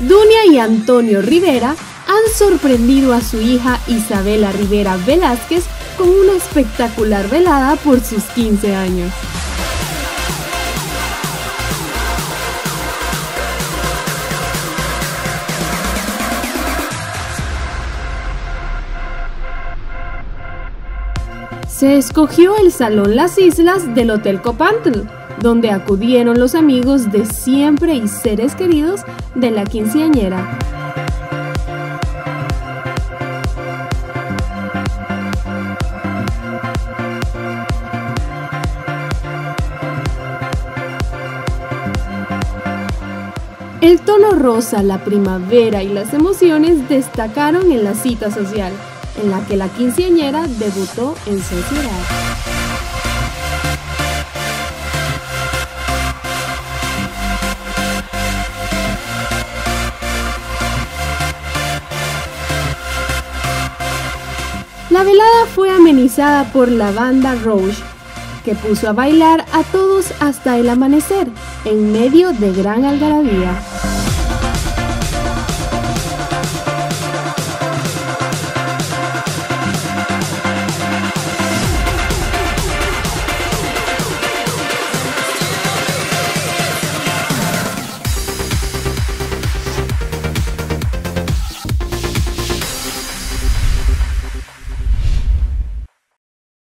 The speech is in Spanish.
Dunia y Antonio Rivera han sorprendido a su hija Isabela Rivera Velázquez con una espectacular velada por sus 15 años. Se escogió el Salón Las Islas del Hotel Copantl, donde acudieron los amigos de siempre y seres queridos de la quinceañera. El tono rosa, la primavera y las emociones destacaron en la cita social, en la que la quinceañera debutó en sociedad. La velada fue amenizada por la banda Rouge, que puso a bailar a todos hasta el amanecer, en medio de gran algarabía.